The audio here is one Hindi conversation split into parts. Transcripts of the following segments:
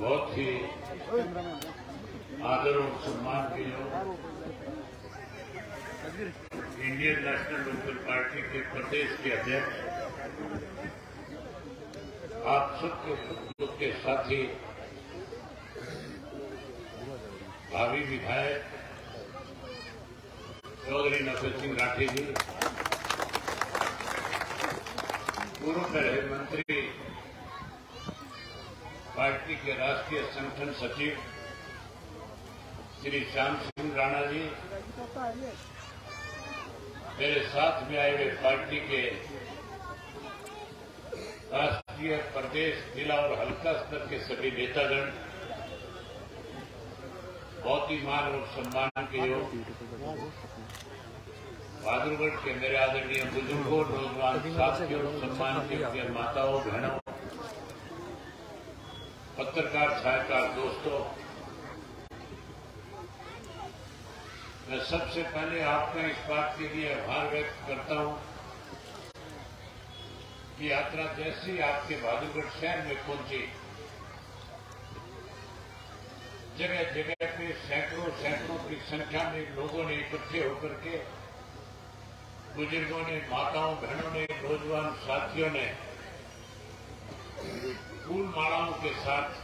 बहुत ही आदर और सम्मान के योग इंडियन नेशनल लोकल पार्टी के प्रदेश के अध्यक्ष, आप सबके के साथी भावी विधायक चौधरी नफे सिंह राठी जी, पूर्व रहे मंत्री पार्टी के राष्ट्रीय संगठन सचिव श्री श्याम सिंह राणा जी, मेरे साथ में आए हुए पार्टी के राष्ट्रीय प्रदेश जिला और हल्का स्तर के सभी नेतागण, बहुत ही मान और सम्मान के योग बहादुरगढ़ के मेरे आदरणीय बुज़ुर्गों, नौजवान साथियों, सम्मान के माताओं, बहनों पत्रकार छायाकार दोस्तों, मैं सबसे पहले आपका इस बात के लिए आभार व्यक्त करता हूँ कि यात्रा जैसी आपके बहादुरगढ़ शहर में पहुँची। जगह जगह पे सैकड़ों सैकड़ों की संख्या में लोगों ने इकट्ठे होकर के बुज़ुर्गों ने, माताओं, बहनों ने, नौजवान साथियों ने फूल मालाओं के साथ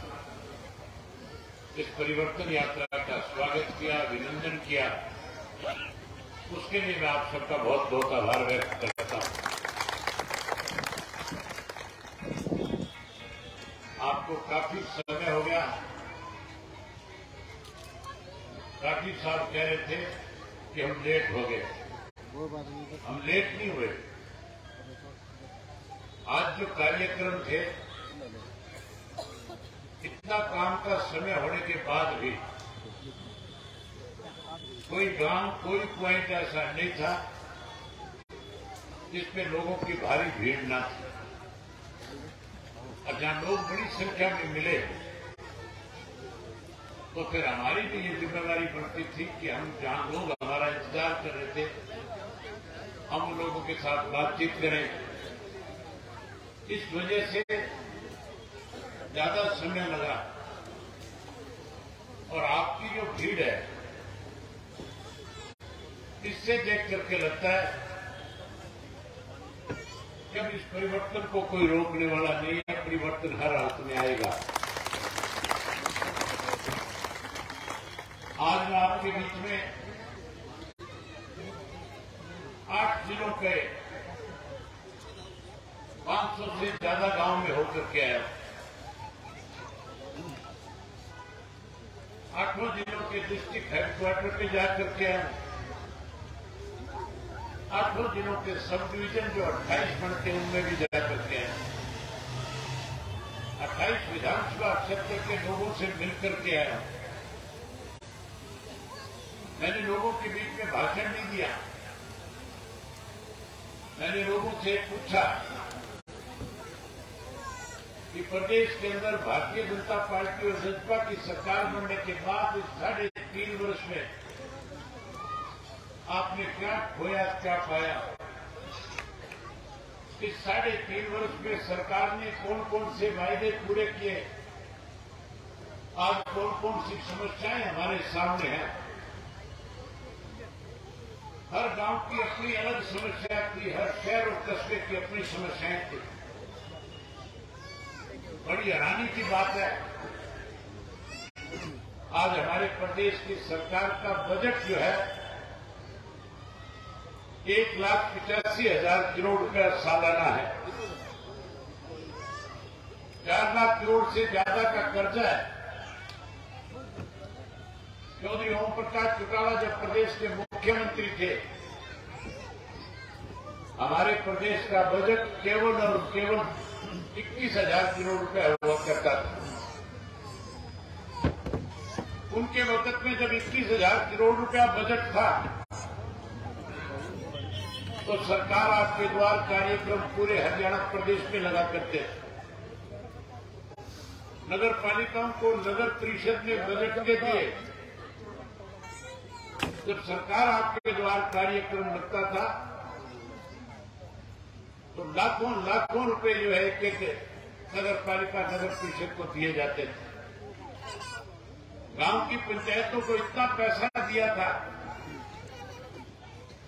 इस परिवर्तन यात्रा का स्वागत किया, अभिनंदन किया। उसके लिए मैं आप सबका बहुत बहुत आभार व्यक्त करता हूँ। आपको काफ़ी समय हो गया। काफ़ी साहब कह रहे थे कि हम लेट हो गए। हम लेट नहीं हुए। आज जो कार्यक्रम थे इतना काम का समय होने के बाद भी कोई गाँव, कोई पॉइंट ऐसा नहीं था जिसमें लोगों की भारी भीड़ ना थी। और जहाँ लोग बड़ी संख्या में मिले तो फिर हमारी भी ये ज़िम्मेदारी बनती थी कि हम जहाँ लोग हमारा इंतज़ार कर रहे थे, हम लोगों के साथ बातचीत करें। इस वजह से ज़्यादा समय लगा। और आपकी जो भीड़ है, इससे देख करके लगता है अब इस परिवर्तन को कोई रोकने वाला नहीं है, परिवर्तन हर हाथ में आएगा। आज मैं आपके बीच में आठ जिलों के 500 से ज़्यादा गाँव में होकर के आया आठों जिलों के डिस्ट्रिक्ट हेडक्वार्टर पे जाकर के आया आठों जिलों के सब डिवीज़न जो 28 बनते हैं, उनमें भी जाकर के आए। अट्ठाईस विधानसभा क्षेत्र के लोगों से मिलकर के आया मैंने लोगों के बीच में भाषण नहीं दिया। मैंने लोगों से पूछा कि प्रदेश के अंदर भारतीय जनता पार्टी और भाजपा की सरकार बनने के बाद इस साढ़े तीन वर्ष में आपने क्या खोया, क्या पाया? इस साढ़े तीन वर्ष में सरकार ने कौन कौन से वायदे पूरे किए? आज कौन कौन सी समस्याएँ हमारे सामने हैं? हर गाँव की अपनी अलग समस्या थी, हर शहर और कस्बे की अपनी समस्याएँ थी। बड़ी हैरानी की बात है। आज हमारे प्रदेश की सरकार का बजट जो है, एक लाख पिचासी हज़ार करोड़ रुपया सालाना है। चार लाख करोड़ से ज़्यादा का कर्जा है। चौधरी ओम प्रकाश चौटाला जब प्रदेश के मुख्यमंत्री थे, हमारे प्रदेश का बजट केवल और केवल इक्कीस हज़ार करोड़ रुपया हुआ करता था। उनके वक्त में जब इक्कीस हज़ार करोड़ रुपया बजट था तो सरकार आपके द्वार कार्यक्रम पूरे हरियाणा प्रदेश में लगा करते नगर पालिकाओं को नगर परिषद में बजट के दिए। जब सरकार आपके द्वार कार्यक्रम लगता था तो लाखों लाखों रुपए जो है एक एक नगर पालिका, नगर परिषद को दिए जाते थे। गाँव की पंचायतों को इतना पैसा दिया था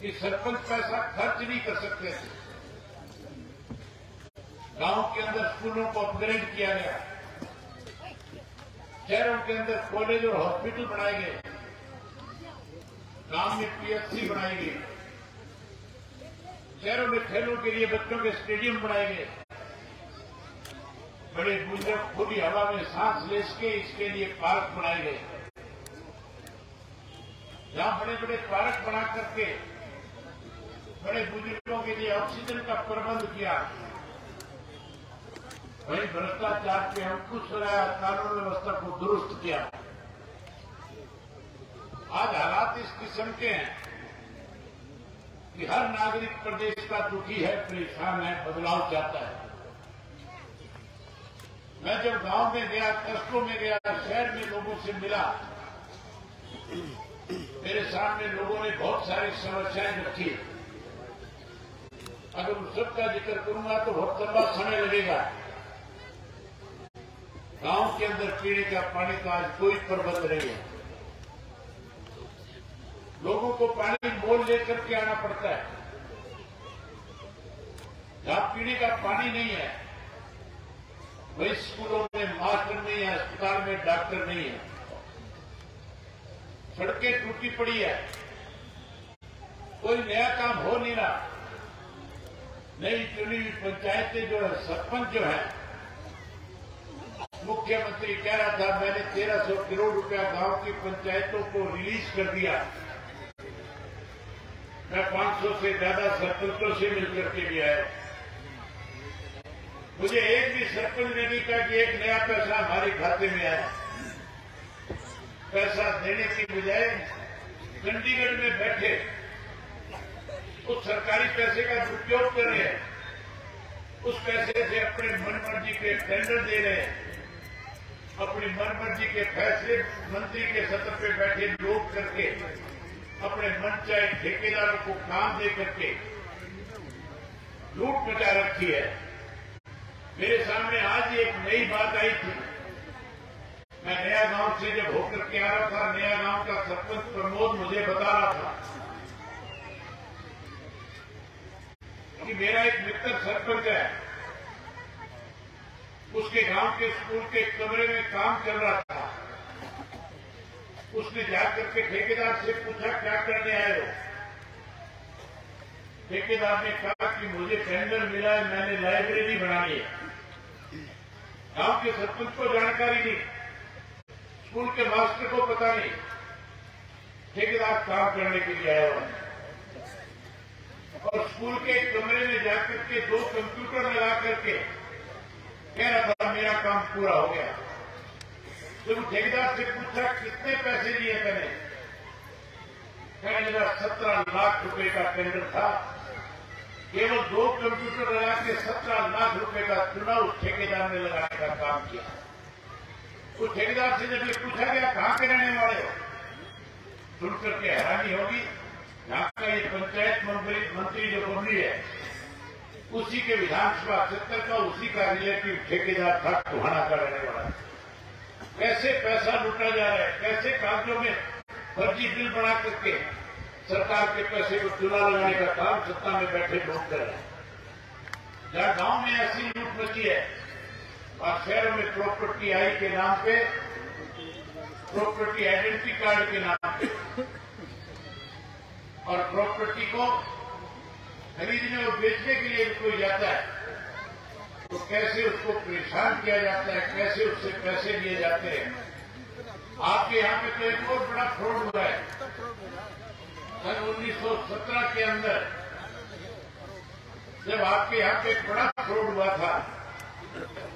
कि सरपंच पैसा खर्च नहीं कर सकते थे। गाँव के अंदर स्कूलों को अपग्रेड किया गया। शहरों के अंदर कॉलेज और हॉस्पिटल बनाए गए। गाँव में पीएचसी बनाई गई। शहरों में खेलों के लिए बच्चों के स्टेडियम बनाए गए बड़े बुज़ुर्ग खुली हवा में सांस ले सके, इसके लिए पार्क बनाए गए जहाँ बड़े बड़े पार्क बना करके बड़े बुज़ुर्गों के लिए ऑक्सीजन का प्रबंध किया। वही भ्रष्टाचार पे अंकुश लगाया, कानून व्यवस्था को दुरुस्त किया। आज हालात इस किस्म के हैं। कि हर नागरिक प्रदेश का दुखी है, परेशान है, बदलाव चाहता है। मैं जब गाँव में गया, कस्बों में गया, शहर में लोगों से मिला, मेरे सामने लोगों ने बहुत सारी समस्याएँ रखी। अगर उन सबका ज़िक्र करूँगा तो बहुत लंबा समय लगेगा। गाँव के अंदर पीने का पानी का आज कोई प्रबंध नहीं है। लोगों को पानी मोल लेकर के आना पड़ता है। जहाँ पीने का पानी नहीं है। वही स्कूलों में, मास्टर नहीं है अस्पताल में डॉक्टर नहीं है। सड़कें टूटी पड़ी है। कोई नया काम हो नहीं रहा। नई चुनी हुई पंचायतें जो है, सरपंच जो है, मुख्यमंत्री कह रहा था, मैंने तेरह सौ करोड़ रुपया गाँव की पंचायतों को रिलीज़ कर दिया। मैं 500 से ज़्यादा सरपंचों से मिलकर के भी आया मुझे एक भी सरपंच ने नहीं कहा कि एक नया पैसा हमारे खाते में आया। पैसा देने की बजाय चंडीगढ़ में बैठे उस सरकारी पैसे का दुरुपयोग कर रहे हैं। उस पैसे से अपने मन मर्ज़ी के टेंडर दे रहे हैं। अपनी मन मर्ज़ी के फैसले मंत्री के सत्र पे बैठे लोग करके अपने मन चाहे ठेकेदारों को काम दे करके लूट मचा रखी है। मेरे सामने आज एक नई बात आई थी। मैं नया गाँव से जब होकर के आ रहा था, नया गाँव का सरपंच प्रमोद मुझे बता रहा था कि मेरा एक मित्र सरपंच है। उसके गाँव के स्कूल के कमरे में काम चल रहा था। उसने जाकर के ठेकेदार से पूछा, क्या करने आए हो? ठेकेदार ने कहा कि मुझे टेंडर मिला है, मैंने लाइब्रेरी बनानी है। गाँव के सरपंच को जानकारी नहीं, स्कूल के मास्टर को पता नहीं। ठेकेदार काम करने के लिए आया हुआ और स्कूल के कमरे में जाकर के दो कंप्यूटर लगा करके कह रहा था, मेरा काम पूरा हो गया। जब ठेकेदार से पूछा, कितने पैसे लिए मैंने? कहने लगा सत्रह लाख रुपए का टेंडर था। केवल दो कंप्यूटर लगा के सत्रह लाख रुपए का चुनाव ठेकेदार ने लगाने का काम किया। उस ठेकेदार से जब ये पूछा गया, कहाँ के रहने वाले हो? सुनकर के हैरानी होगी। यहाँ का ये पंचायत मंत्री मंत्री जो बबली है, उसी के विधानसभा क्षेत्र का, उसी का रिलेटिव ठेकेदार था टोहाना का रहने वाला। कैसे पैसा लूटा जा रहा है, कैसे कागजों में फर्जी बिल बना करके सरकार के पैसे को चुना लगाने का काम सत्ता में बैठे लोग कर रहे हैं। जहाँ गाँव में ऐसी लूट मची है और शहरों में प्रॉपर्टी आई के नाम पे प्रॉपर्टी आइडेंटिटी कार्ड के नाम पे। और प्रॉपर्टी को खरीदने और बेचने के लिए कोई जाता है। तो कैसे उसको परेशान किया जाता है, कैसे उससे पैसे लिए जाते हैं? आपके यहाँ पे तो एक बहुत बड़ा फ्रॉड हुआ है। सन 1917 के अंदर जब आपके यहाँ पे एक बड़ा फ्रॉड हुआ था,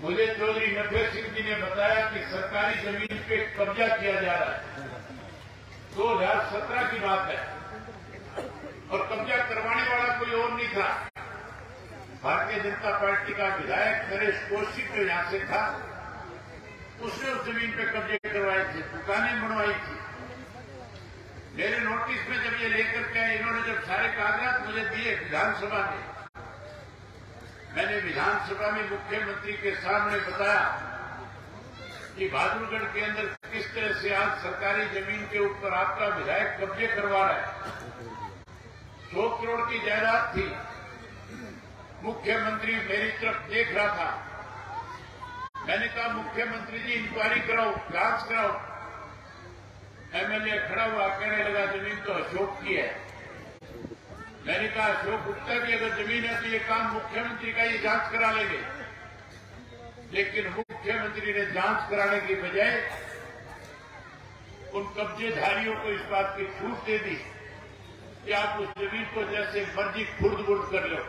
मुझे चौधरी नफे सिंह जी ने बताया कि सरकारी ज़मीन पे कब्जा किया जा रहा है। 2017 की बात है। और कब्जा करवाने वाला कोई और नहीं था। भारतीय जनता पार्टी का विधायक नरेश कौशिक जो यहाँ से था। उसने उस ज़मीन पे कब्जे करवाए थे, दुकानें बनवाई थी। मेरे नोटिस में जब ये लेकर के आए, इन्होंने जब सारे कागजात मुझे दिए विधानसभा में मैंने विधानसभा में मुख्यमंत्री के सामने बताया कि बहादुरगढ़ के अंदर किस तरह से आज सरकारी ज़मीन के ऊपर आपका विधायक कब्जे करवा रहा है। सौ करोड़ की जायदाद थी। मुख्यमंत्री मेरी तरफ़ देख रहा था। मैंने कहा, मुख्यमंत्री जी इंक्वायरी कराओ, जाँच कराओ। एमएलए खड़ा हुआ, कहने लगा, ज़मीन तो अशोक की है। मैंने कहा, अशोक गुप्ता की अगर ज़मीन है तो ये काम मुख्यमंत्री का ये जाँच करा लेंगे। लेकिन मुख्यमंत्री ने जाँच कराने की बजाय उन कब्जेधारियों को इस बात की छूट दे दी कि आप उस ज़मीन को जैसे मर्ज़ी खुर्द बुर्द कर लो।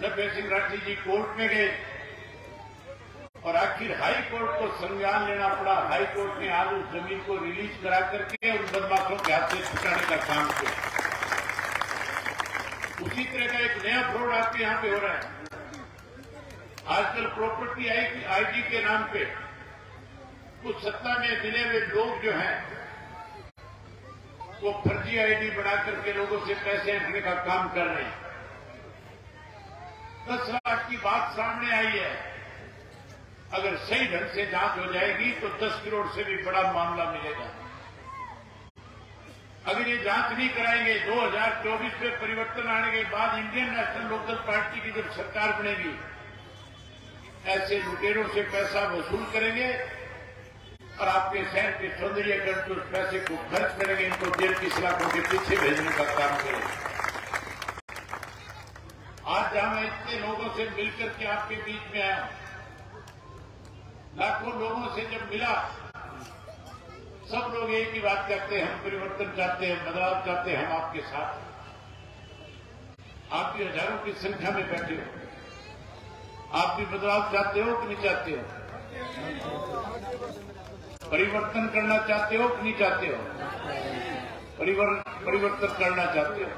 नब्बे सिंह राठी जी कोर्ट में गए और आखिर हाई कोर्ट को संज्ञान लेना पड़ा। हाई कोर्ट ने आज उस ज़मीन को रिलीज़ करा करके उन बदमाशों के हाथ से छुटाने का काम किया। उसी तरह का एक नया फ्रॉड आपके यहाँ पे हो रहा है। आजकल प्रॉपर्टी आईडी के नाम पे कुछ सत्ता में मिले हुए लोग जो हैं, वो फर्जी आईडी बना करके लोगों से पैसे हटने का काम कर रहे हैं। दस लाख की बात सामने आई है। अगर सही ढंग से जाँच हो जाएगी तो 10 करोड़ से भी बड़ा मामला मिलेगा। अगर ये जाँच नहीं कराएँगे 2024 में परिवर्तन आने के बाद इंडियन नेशनल लोकल पार्टी की जब सरकार बनेगी, ऐसे लुटेरों से पैसा वसूल करेंगे और आपके शहर के सौंदर्यकरण के उस पैसे को खर्च करेंगे, इनको जेल की सलाखों के पीछे भेजने का काम करेंगे। आज जहाँ मैं इतने लोगों से मिलकर के आपके बीच में आया लाखों लोगों से जब मिला, सब लोग एक ही बात कहते हैं, हम परिवर्तन चाहते हैं, बदलाव चाहते हैं, हम आपके साथ आप भी हज़ारों की संख्या में बैठे हो। आप भी बदलाव चाहते हो कि नहीं चाहते हो? परिवर्तन करना चाहते हो कि नहीं चाहते हो? परिवर्तन करना चाहते हो?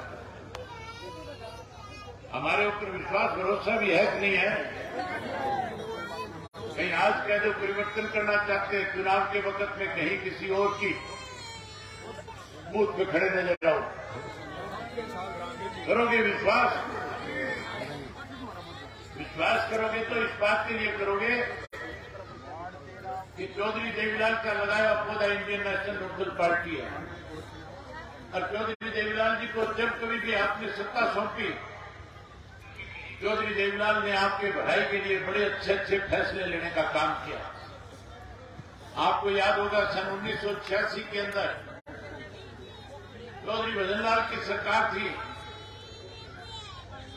हमारे ऊपर विश्वास भरोसा भी है कि नहीं है? कहीं आज कह दो परिवर्तन करना चाहते हैं, चुनाव के वक्त में कहीं किसी और की बूथ पे खड़े नज़र आओ करोगे विश्वास? विश्वास करोगे तो इस बात के लिए करोगे कि चौधरी देवीलाल का लगाया पौधा इंडियन नेशनल लोकल पार्टी है। और चौधरी देवीलाल जी को जब कभी भी आपने सत्ता सौंपी चौधरी देवीलाल ने आपके भलाई के लिए बड़े अच्छे अच्छे फैसले लेने का काम किया। आपको याद होगा सन उन्नीस सौ छियासी के अंदर चौधरी भजनलाल की सरकार थी।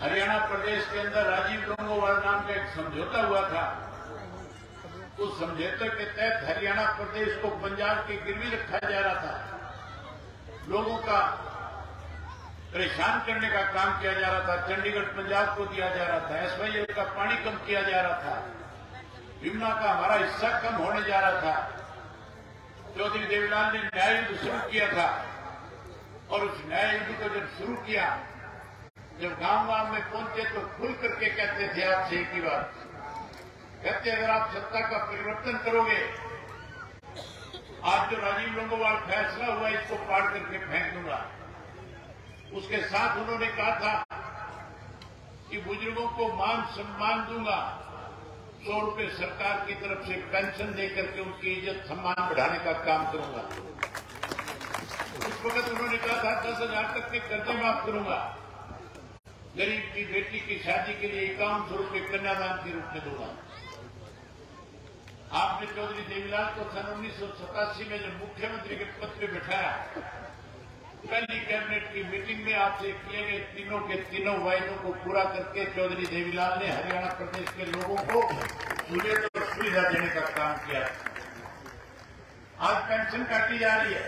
हरियाणा प्रदेश के अंदर राजीव लोंगोवाल नाम का एक समझौता हुआ था। उस समझौते के तहत हरियाणा प्रदेश को पंजाब की गिरवी रखा जा रहा था। लोगों का परेशान करने का काम किया जा रहा था, चंडीगढ़, पंजाब को दिया जा रहा था, एसवाईएल का पानी कम किया जा रहा था यमुना का हमारा हिस्सा कम होने जा रहा था। चौधरी देवीलाल ने न्याय युद्ध शुरू किया था और उस न्याय युद्ध को जब शुरू किया, जब गाँव गाँव में पहुँचे तो खुल करके कहते थे आपसे एक ही बात। कहते, अगर आप सत्ता का परिवर्तन करोगे, आज जो राजीव लोंगोवाल फैसला हुआ, इसको पार करके फेंक दूँगा। उसके साथ उन्होंने कहा था कि बुज़ुर्गों को मान सम्मान दूँगा। सौ रुपये सरकार की तरफ़ से पेंशन देकर के उनकी इज़्ज़त सम्मान बढ़ाने का काम करूँगा। उस वक्त उन्होंने कहा था, दस हज़ार तक के कर्जे माफ़ करूँगा। गरीब की बेटी की शादी के लिए इक्यावन सौ रुपये कन्यादान के रूप में दूँगा। आपने चौधरी देवीलाल को सन उन्नीस सौ सतासी में जब मुख्यमंत्री के पद पर बैठाया पहली कैबिनेट की मीटिंग में आपसे किए गए तीनों के तीनों वायदों को पूरा करके चौधरी देवीलाल ने हरियाणा प्रदेश के लोगों को सहूलियत और सुविधा देने का काम किया। आज पेंशन काटी जा रही है।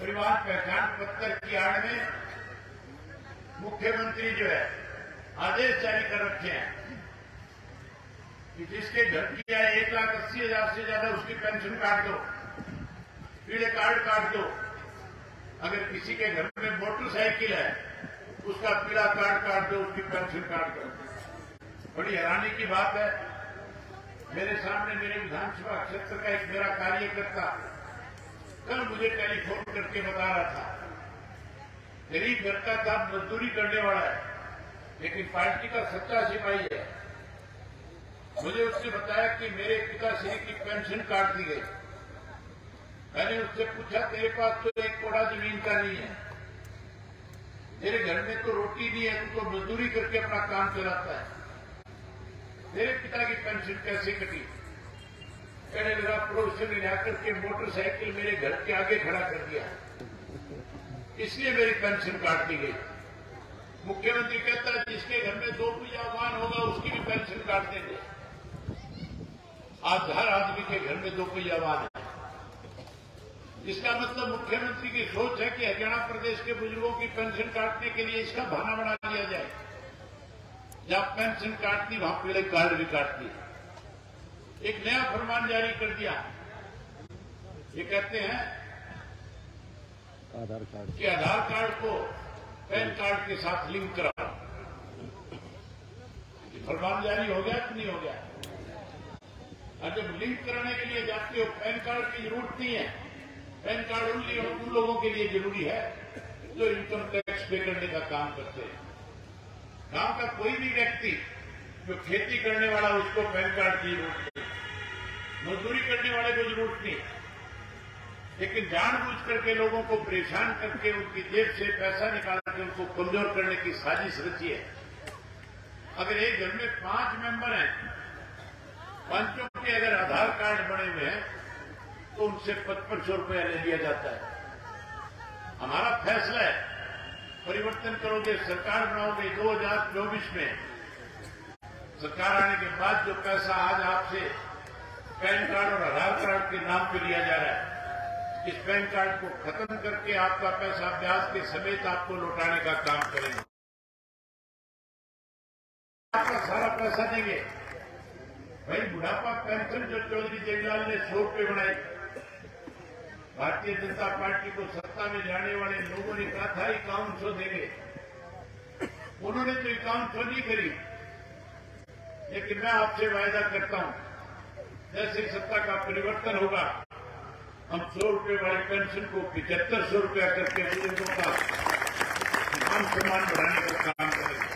परिवार पहचान पत्र की आड़ में मुख्यमंत्री जो है, आदेश जारी कर रखे हैं कि जिसके घर की आय एक लाख अस्सी हज़ार से ज़्यादा, उसकी पेंशन काट दो। पीड़े कार्ड काट दो। अगर किसी के घर में मोटरसाइकिल है, उसका पीला कार्ड काट दो, उसकी पेंशन काट दो। बड़ी हैरानी की बात है। मेरे सामने मेरे विधानसभा क्षेत्र का एक मेरा कार्यकर्ता कल मुझे टेलीफोन करके बता रहा था। गरीब घर का था मजदूरी करने वाला है, लेकिन पार्टी का सच्चा सिपाही है। मुझे उसने बताया कि मेरे पिताश्री की पेंशन काट दी गई। मैंने उससे पूछा, तेरे पास तो एक कोड़ा ज़मीन का नहीं है। तेरे घर में तो रोटी नहीं है, तू तो मजदूरी करके अपना काम चलाता है। तेरे पिता की पेंशन कैसे कटी? कहने लगा पड़ोसी ने आकर के मोटरसाइकिल मेरे घर के आगे खड़ा कर दिया। इसलिए मेरी पेंशन काट दी गई। मुख्यमंत्री कहता है, जिसके घर में दो पूजावान होगा, उसकी भी पेंशन काट देंगे। आज हर आदमी के घर में दो पूजावान है। इसका मतलब मुख्यमंत्री की सोच है कि हरियाणा प्रदेश के बुज़ुर्गों की पेंशन काटने के लिए इसका बहाना बना लिया जाए। जहाँ पेंशन काटती वहाँ पीड़े कार्ड भी काटती एक नया फरमान जारी कर दिया। ये कहते हैं आधार कार्ड। कि आधार कार्ड को पैन कार्ड के साथ लिंक करा फरमान जारी हो गया कि नहीं हो गया? और जब लिंक कराने के लिए जाते हो पैन कार्ड की ज़रूरत नहीं है। पैन कार्ड उन उन लोगों के लिए ज़रूरी है जो इनकम टैक्स पे करने का काम करते हैं। गाँव का कोई भी व्यक्ति जो खेती करने वाला उसको पैन कार्ड की ज़रूरत नहीं। मजदूरी करने वाले को ज़रूरत नहीं। लेकिन जानबूझ करके लोगों को, परेशान करके, उनकी जेब से पैसा निकाल के, उनको कमज़ोर करने की साजिश रची है। अगर एक घर में पाँच मेंबर हैं, पाँचों के अगर आधार कार्ड बने हुए हैं तो उनसे पचपन सौ रुपया ले लिया जाता है। हमारा फैसला है। परिवर्तन करोगे, सरकार बनाओगे दो हज़ार चौबीस में। सरकार आने के बाद जो पैसा आज आपसे पैन कार्ड और आधार कार्ड के नाम पे लिया जा रहा है, इस पैन कार्ड को खत्म करके आपका पैसा ब्याज के समेत आपको लौटाने का काम करेंगे। आपका सारा पैसा देंगे। भाई, बुढ़ापा पेंशन जो चौधरी जयलाल ने सौ रुपये बनाई भारतीय जनता पार्टी को सत्ता में जाने वाले लोगों ने कहा था इक्यावन सौ देंगे। उन्होंने तो इक्यावन सौ नहीं करी। लेकिन मैं आपसे वायदा करता हूँ, जैसे सत्ता का परिवर्तन होगा, हम सौ रुपये वाले पेंशन को पिचहत्तर सौ रूपया करके बुज़ुर्गों का मान सम्मान बढ़ाने का काम करेंगे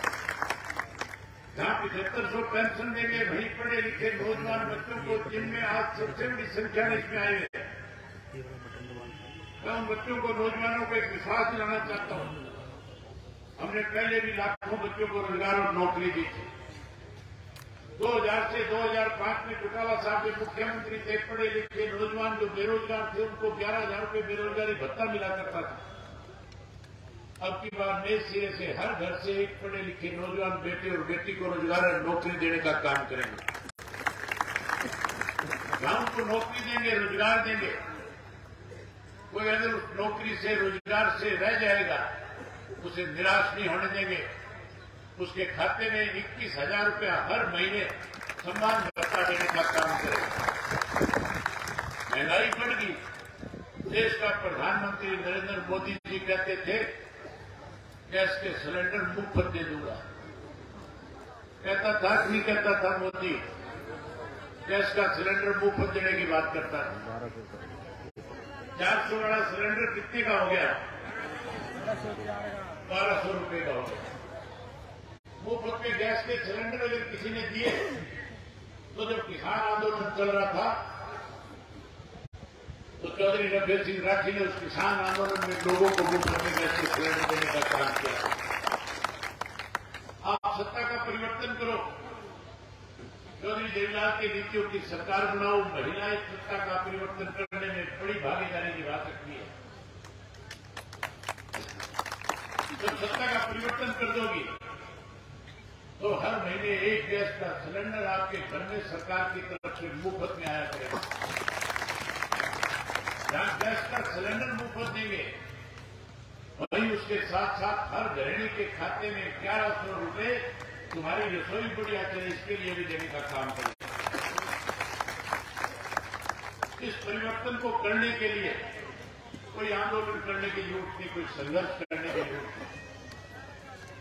जहाँ पिछहत्तर सौ पेंशन देंगे, वही पढ़े लिखे नौजवान बच्चों को जिनमें आज सबसे बड़ी संख्या इसमें आए हैं। मैं उन बच्चों को नौजवानों को एक विश्वास दिलाना चाहता हूँ। हमने पहले भी लाखों बच्चों को रोज़गार और नौकरी दी थी। 2000 से 2005 में चौटाला साहब के मुख्यमंत्री थे, पढ़े लिखे नौजवान जो बेरोजगार थे, उनको ग्यारह हज़ार रुपये बेरोजगारी भत्ता मिला करता था। अब की बार नए सिरे से, हर घर से एक पढ़े लिखे नौजवान बेटे और बेटी को रोज़गार और नौकरी देने का काम करेंगे। गाँव को नौकरी देंगे, रोज़गार देंगे। कोई अगर उस नौकरी से, रोज़गार से रह जाएगा, उसे निराश नहीं होने देंगे। उसके खाते में इक्कीस हज़ार रूपया हर महीने सम्मान भत्ता देने का काम करेगा महँगाई बढ़ गई। देश का प्रधानमंत्री नरेंद्र मोदी जी कहते थे, गैस के सिलेंडर मुफ़्त दे दूँगा। कहता था नहीं कहता था मोदी, गैस का सिलेंडर मुफ़्त देने की बात करता था चार सौ वाला सिलेंडर कितने का हो गया? बारह सौ रुपये का हो गया। में गैस के सिलेंडर अगर किसी ने दिए तो जब किसान आंदोलन चल रहा था तो चौधरी नब्बे सिंह राठी ने उस किसान आंदोलन में लोगों को मुफ़्त में गैस के सिलेंडर देने का काम किया। आप सत्ता का परिवर्तन करो। चौधरी देवीलाल के नीतियों की सरकार बनाओ, महिलाएँ सत्ता का परिवर्तन करने में बड़ी भागीदारी निभा सकती है। जब सत्ता का परिवर्तन कर दोगी तो हर महीने एक गैस का सिलेंडर आपके घर में सरकार की तरफ़ से मुफ़्त में आया करेगा। जहाँ गैस का सिलेंडर मुफ़्त देंगे, वहीं उसके साथ साथ हर गृहिणी के खाते में ग्यारह सौ रुपये तुम्हारी रसोई बढ़िया चले इसके लिए भी देने का काम करेंगे इस परिवर्तन को करने के लिए कोई आंदोलन करने की ज़रूरत नहीं, कोई संघर्ष करने की ज़रूरत नहीं।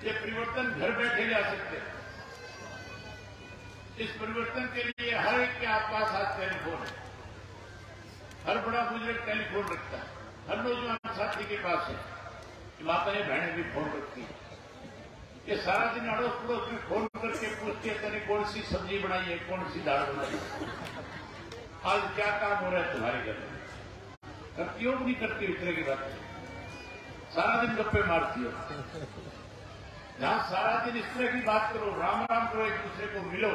ये परिवर्तन घर बैठे जा सकते हैं। इस परिवर्तन के लिए हर एक के आप पास आज टेलीफोन है। हर बड़ा बुज़ुर्ग टेलीफोन रखता है। हर नौजवान साथी के पास है माताएँ, बहनें भी फ़ोन रखती हैं। ये सारा दिन अड़ोस पड़ोस में फ़ोन करके पूछती है कौन सी सब्ज़ी बनाई है? कौन सी दाल बनाई आज क्या काम हो रहा है तुम्हारे घर में? करती हो नहीं करती तरह की बात सारा दिन गप्पे मारती हो। जहाँ सारा दिन इस तरह की बात करो, राम राम करो, एक दूसरे को मिलो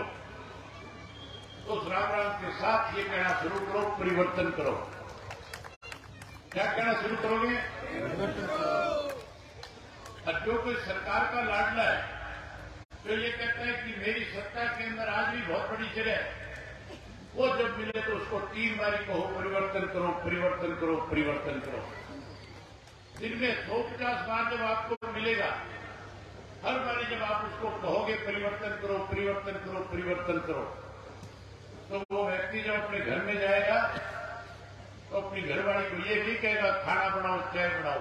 तो उस राम राम के साथ ये कहना शुरू करो, परिवर्तन करो। क्या कहना शुरू करोगे? और जो कोई सरकार का लाडला है तो ये कहता है कि मेरी सत्ता के अंदर आज भी बहुत बड़ी जगह है। वो जब मिले तो उसको तीन बारी कहो, परिवर्तन करो परिवर्तन करो परिवर्तन करो। दिन में सौ पचास बार जब आपको मिलेगा, हर बारी जब आप उसको कहोगे, परिवर्तन करो परिवर्तन करो परिवर्तन करो तो वो व्यक्ति जब अपने घर में जाएगा तो अपनी घरवाली को ये नहीं कहेगा, खाना बनाओ, चाय बनाओ।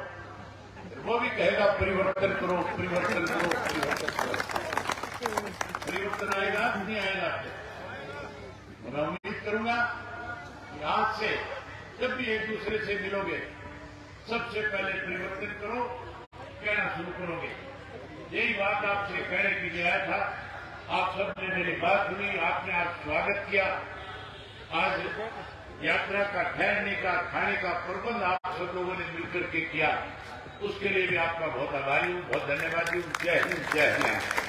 वो भी कहेगा परिवर्तन करो परिवर्तन करो परिवर्तन करो। परिवर्तन आएगा, नहीं आएगा? तो मैं उम्मीद करूँगा कि आज से, जब भी एक दूसरे से मिलोगे, सबसे पहले परिवर्तन करो, कहना शुरू करोगे। यही बात आपसे कहने के लिए आया था। आप सबने मेरी बात सुनी, आपने आज स्वागत किया। आज यात्रा का ठहरने का, खाने का प्रबंध आप सब लोगों ने मिलकर के किया। उसके लिए भी आपका बहुत आभारी हूँ बहुत धन्यवाद जय हिंद जय हिंद।